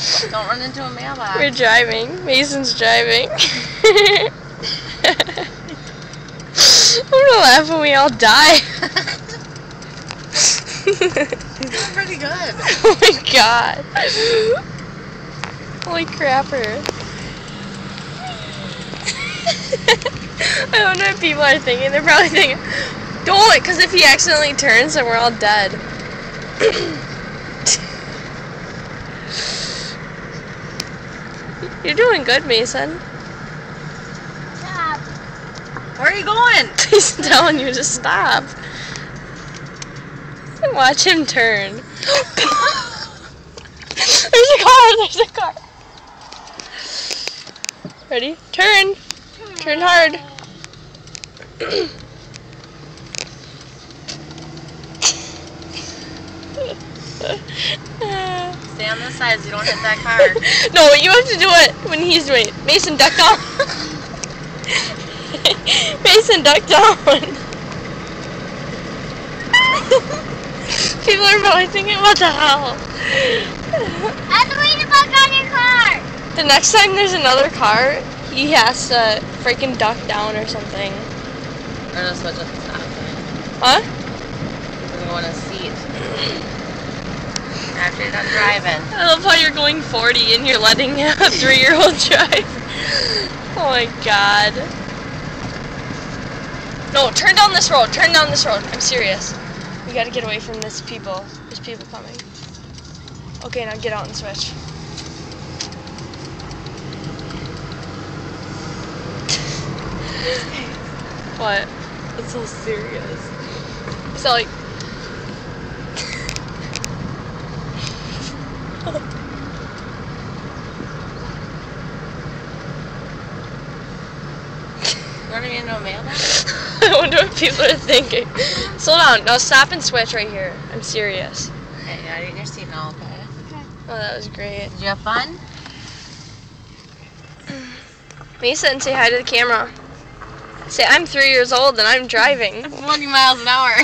Don't run into a mailbox. We're driving. Mason's driving. I'm gonna laugh when we all die. He's doing pretty good. oh my god. Holy crapper. I wonder what people are thinking. They're probably thinking, don't, because if he accidentally turns, then we're all dead. You're doing good, Mason. Stop. Where are you going? He's telling you to stop. Watch him turn. there's a car, there's a car. Ready? Turn. Turn hard. On this side so you don't hit that car. no, you have to do it when he's doing it. Mason, duck down. Mason, duck down. People are probably thinking, what the hell? I'm the bug on your car. The next time there's another car, he has to freaking duck down or something. Or just switch at the stop sign. Huh? We're going to see After you're done driving. I love how you're going 40 and you're letting a three-year-old drive. Oh my god. No, turn down this road. Turn down this road. I'm serious. We gotta get away from this people. There's people coming. Okay, now get out and switch. what? That's so serious. So like Running into a mailbox? I wonder what people are thinking. Slow down. No, stop and switch right here. I'm serious. Hey, got it in your seat now, okay? Oh, that was great. Did you have fun? Mason, say hi to the camera. Say, I'm three years old and I'm driving. 20 miles an hour.